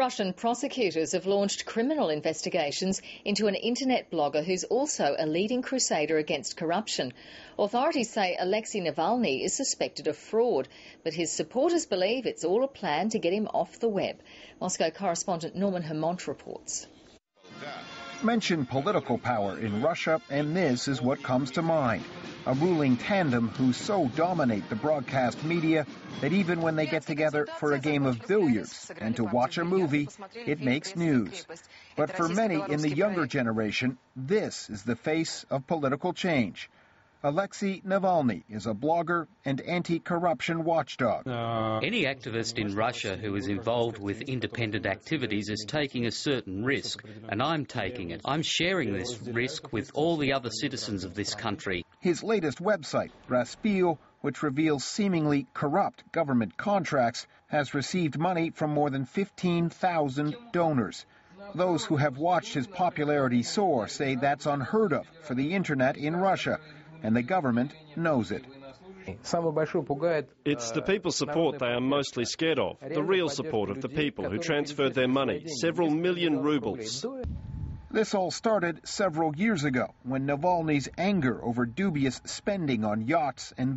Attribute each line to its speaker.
Speaker 1: Russian prosecutors have launched criminal investigations into an internet blogger who's also a leading crusader against corruption. Authorities say Alexei Navalny is suspected of fraud, but his supporters believe it's all a plan to get him off the web. Moscow correspondent Norman Hermant reports.
Speaker 2: Mention political power in Russia, and this is what comes to mind. A ruling tandem who so dominate the broadcast media that even when they get together for a game of billiards and to watch a movie, it makes news. But for many in the younger generation, this is the face of political change. Alexei Navalny is a blogger and anti-corruption watchdog.
Speaker 3: Uh, Any activist in Russia who is involved with independent activities is taking a certain risk, and I'm taking it. I'm sharing this risk with all the other citizens of this country.
Speaker 2: His latest website, RosPil, which reveals seemingly corrupt government contracts, has received money from more than 15,000 donors. Those who have watched his popularity soar say that's unheard of for the internet in Russia and the government knows it.
Speaker 4: It's the people's support they are mostly scared of, the real support of the people who transferred their money, several million rubles.
Speaker 2: This all started several years ago when Navalny's anger over dubious spending on yachts and